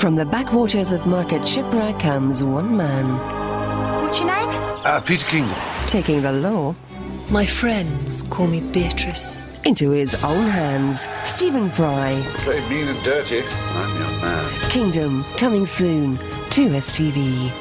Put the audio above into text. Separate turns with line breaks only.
From the backwaters of Market Shipton comes one man.
What's your name?
Uh, Peter King.
Taking the law.
My friends call me Beatrice.
Into his own hands. Stephen Fry.
Play mean and dirty. I'm your man.
Kingdom coming soon to STV.